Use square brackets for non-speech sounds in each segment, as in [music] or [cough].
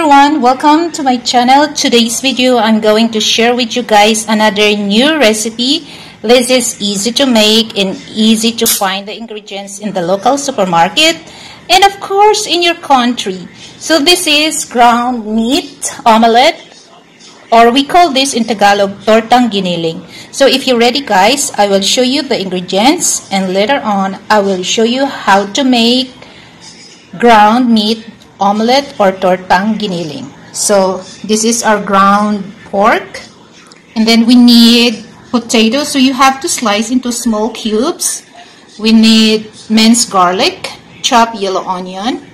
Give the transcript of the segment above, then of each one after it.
Everyone, welcome to my channel. Today's video I'm going to share with you guys another new recipe. This is easy to make and easy to find the ingredients in the local supermarket and of course in your country. So this is ground meat omelette or we call this in Tagalog tortang giniling. So if you're ready guys, I will show you the ingredients and later on I will show you how to make ground meat omelette or tortang giniling. So this is our ground pork. And then we need potatoes. So you have to slice into small cubes. We need minced garlic, chopped yellow onion.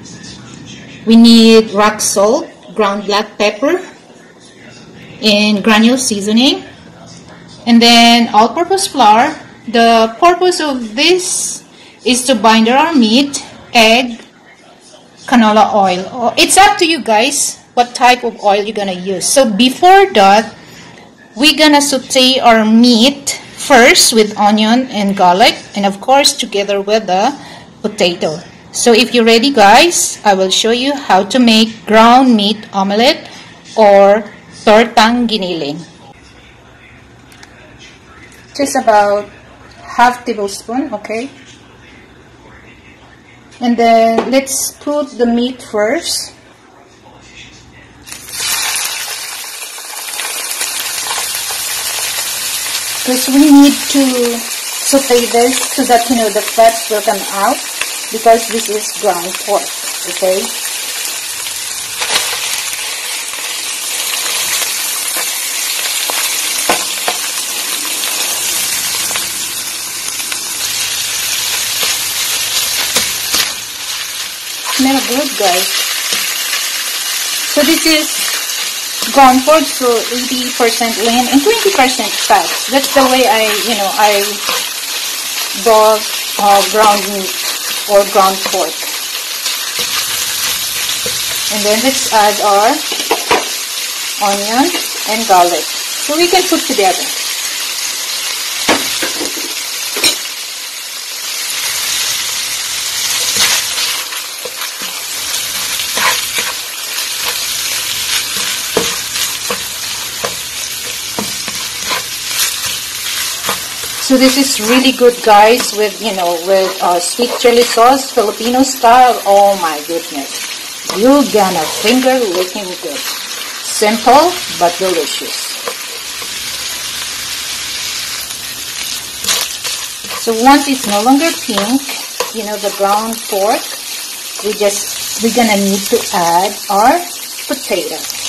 We need rock salt, ground black pepper, and granule seasoning. And then all-purpose flour. The purpose of this is to binder our meat, egg, canola oil. Oh, it's up to you guys what type of oil you're gonna use. So before that, we're gonna saute our meat first with onion and garlic and of course together with the potato. So if you're ready guys, I will show you how to make ground meat omelette or tortang giniling. Just about half tablespoon, okay? And then let's put the meat first. Because we need to saute this so that you know the fats will come out because this is ground pork, okay? Smell good guys so this is ground pork so 80% lean and 20% fat. That's the way I you know I bought uh, ground meat or ground pork. And then let's add our onion and garlic. So we can put together So this is really good guys with, you know, with uh, sweet chili sauce, Filipino style. Oh my goodness. You're gonna finger licking good. Simple but delicious. So once it's no longer pink, you know, the brown pork, we just, we're gonna need to add our potato.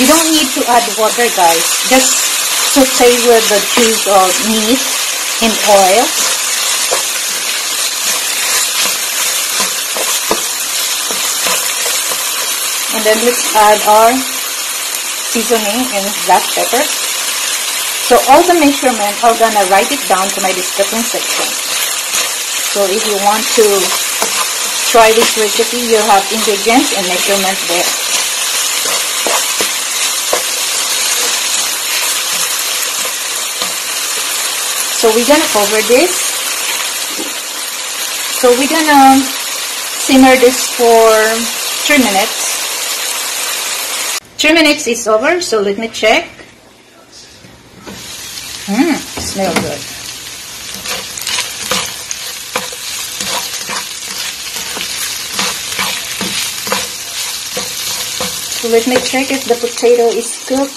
You don't need to add water guys. Just saute with the juice of meat in oil. And then let's add our seasoning and black pepper. So all the measurement, I'm gonna write it down to my description section. So if you want to try this recipe, you have ingredients and measurements there. So we're gonna cover this. So we're gonna um, simmer this for three minutes. Three minutes is over, so let me check. Mmm, smell good. So let me check if the potato is cooked.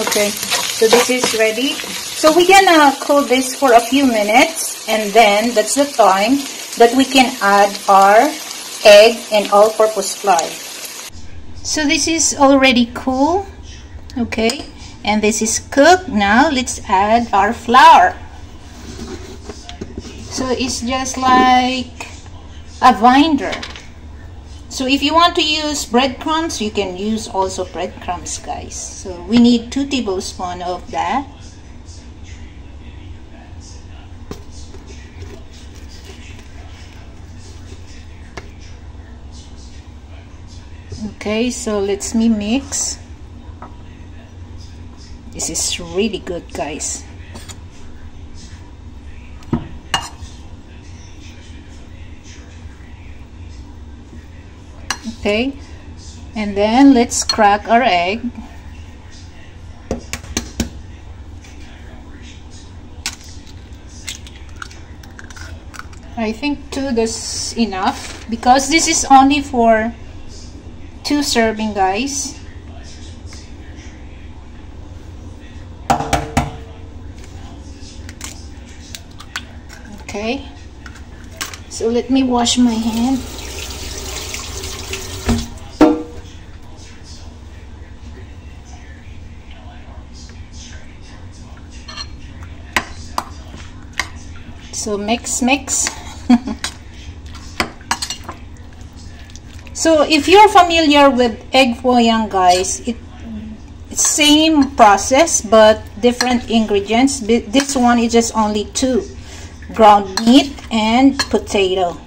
Okay, so this is ready. So we're gonna uh, cook this for a few minutes and then that's the time that we can add our egg and all-purpose flour. So this is already cool, okay, and this is cooked. Now let's add our flour. So it's just like a binder. So if you want to use breadcrumbs, you can use also breadcrumbs, guys. So we need two tablespoons of that. Okay so let's me mix. This is really good guys. Okay and then let's crack our egg. I think two is enough because this is only for two serving guys. Okay. So let me wash my hand. So mix mix [laughs] so if you're familiar with egg foo young guys it same process but different ingredients. This one is just only two ground meat and potato.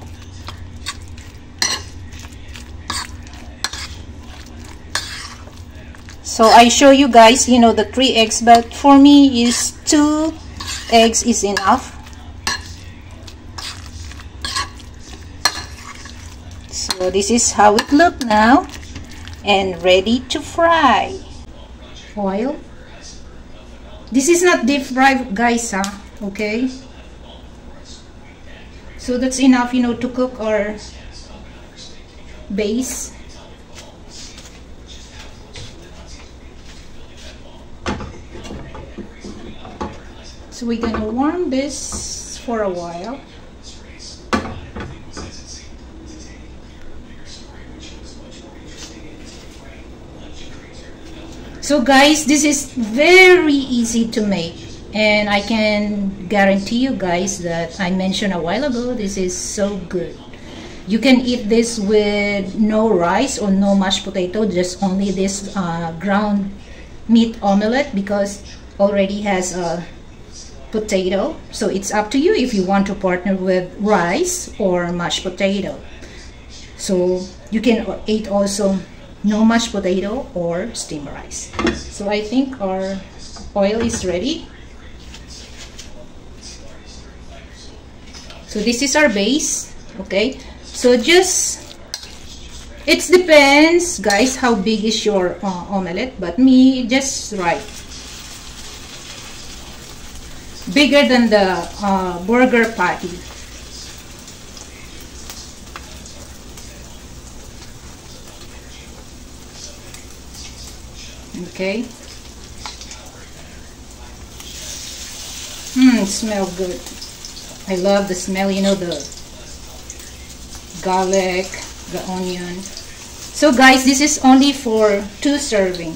So I show you guys you know the three eggs but for me is two eggs is enough so this is how it look now. And ready to fry. Oil this is not deep fry guys huh? okay. So that's enough you know to cook our base. So we're gonna warm this for a while so guys this is very easy to make. And I can guarantee you guys that I mentioned a while ago this is so good. You can eat this with no rice or no mashed potato just only this uh, ground meat omelette because already has a potato. So it's up to you if you want to partner with rice or mashed potato. So you can eat also no mashed potato or steamed rice. So I think our oil is ready. So this is our base okay? So just it depends guys how big is your uh, omelette but me just right. Bigger than the uh, burger patty okay? Mmm, smell good. I love the smell you know the garlic the onion. So guys this is only for two serving.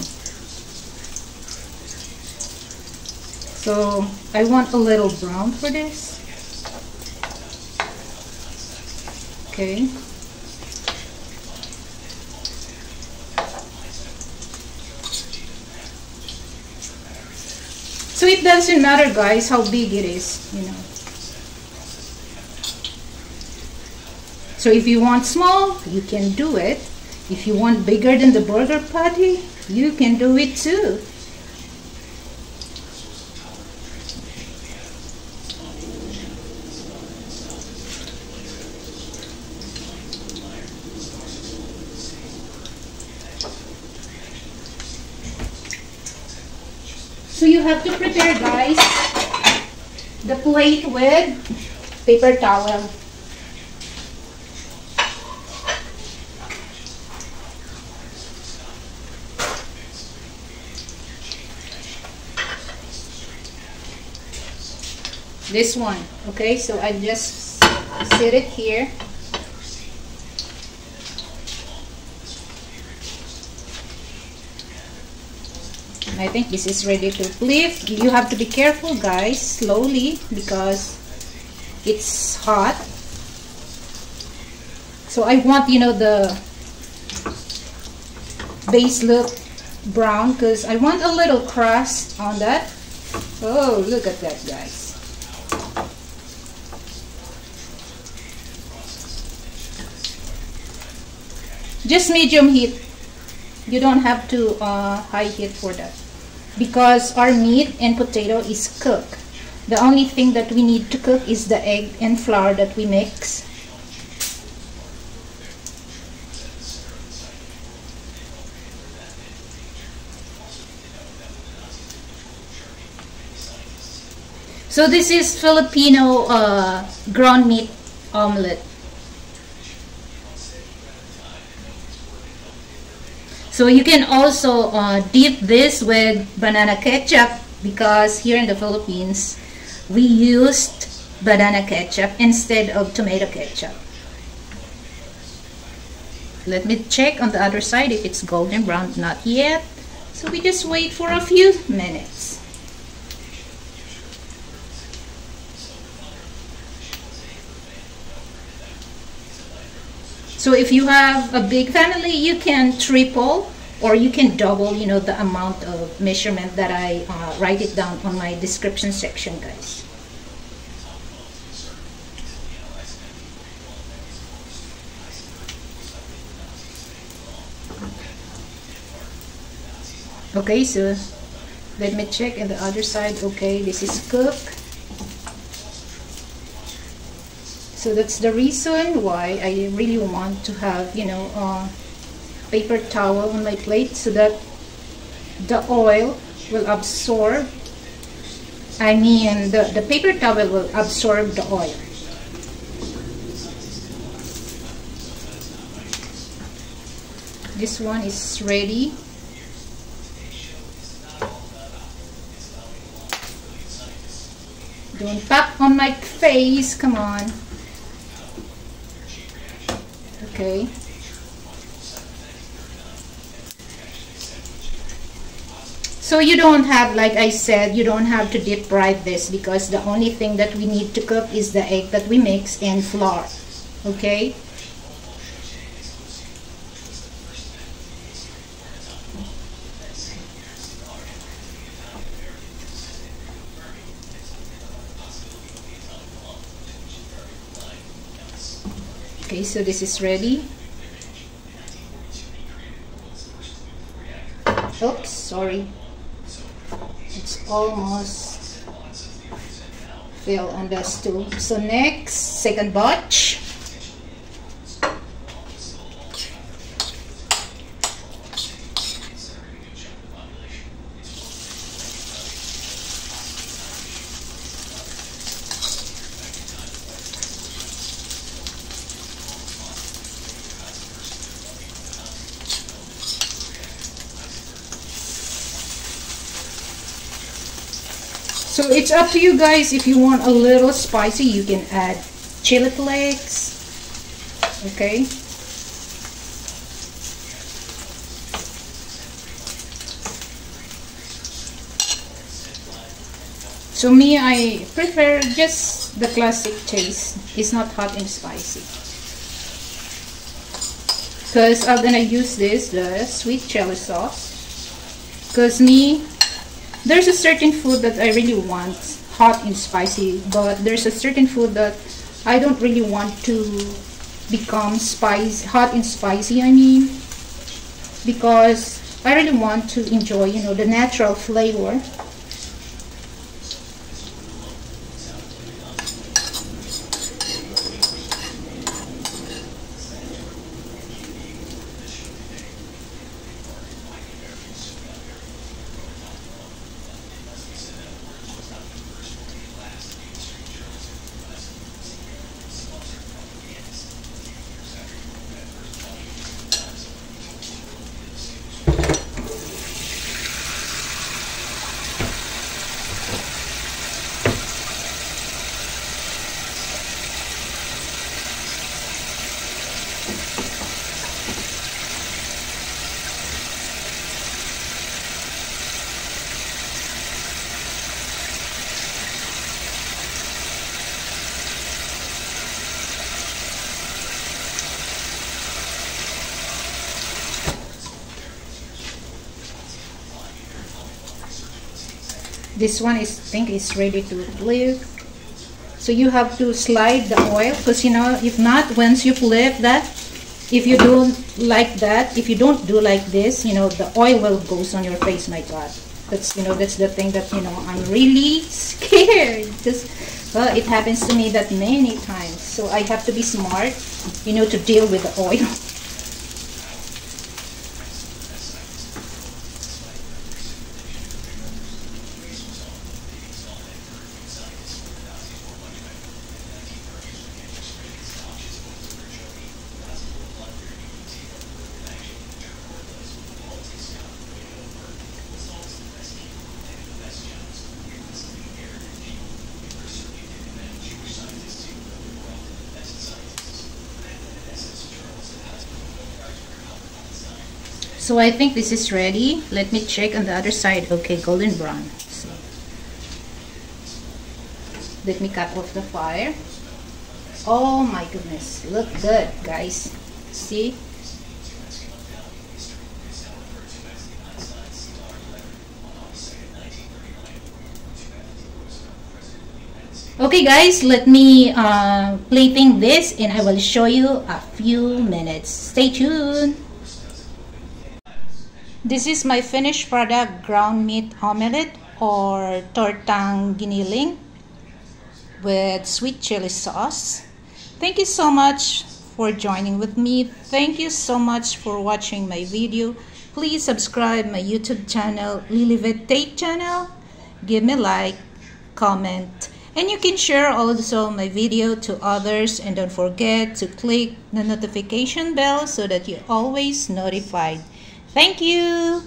So I want a little brown for this. Okay So it doesn't matter guys how big it is, you know. So if you want small, you can do it. If you want bigger than the burger patty, you can do it too. So you have to prepare guys the plate with paper towel. This one, okay? So I just sit it here. I think this is ready to flip. You have to be careful guys, slowly because it's hot. So I want, you know, the base look brown because I want a little crust on that. Oh, look at that guys. Just medium heat You don't have to uh, high heat for that. Because our meat and potato is cooked. The only thing that we need to cook is the egg and flour that we mix. So this is Filipino uh, ground meat omelette. So you can also uh, dip this with banana ketchup because here in the Philippines we used banana ketchup instead of tomato ketchup. Let me check on the other side if it's golden brown. Not yet. So we just wait for a few minutes. So if you have a big family, you can triple or you can double, you know, the amount of measurement that I uh, write it down on my description section, guys. Okay, so let me check in the other side. Okay, this is cooked. So that's the reason why I really want to have, you know, paper towel on my plate so that the oil will absorb, I mean, the, the paper towel will absorb the oil. This one is ready. Don't tap on my face, come on. Okay. So you don't have like I said you don't have to deep fry this because the only thing that we need to cook is the egg that we mix and flour. Okay okay so this is ready. Oops sorry. It's almost fell on the stove so next second batch So it's up to you guys. If you want a little spicy, you can add chili flakes. Okay. So me, I prefer just the classic taste. It's not hot and spicy. Because I'm gonna use this, the sweet chili sauce. Because me, there's a certain food that I really want hot and spicy but there's a certain food that I don't really want to become spice hot and spicy I mean because I really want to enjoy you know the natural flavor this one is I think is ready to flip. So you have to slide the oil because you know if not once you flip that if you don't like that if you don't do like this you know the oil will goes on your face my god. That's you know that's the thing that you know i'm really [laughs] scared because well it happens to me that many times. So i have to be smart you know to deal with the oil [laughs] So I think this is ready. Let me check on the other side. Okay, golden brown. So let me cut off the fire. Oh my goodness, look good guys. See? Okay guys, let me uh, plating this and I will show you a few minutes. Stay tuned. This is my finished product ground meat omelette or tortang giniling with sweet chili sauce. Thank you so much for joining with me. Thank you so much for watching my video. Please subscribe my YouTube channel, Liliveth Tate channel. Give me a like, comment, and you can share also my video to others and don't forget to click the notification bell so that you're always notified Thank you.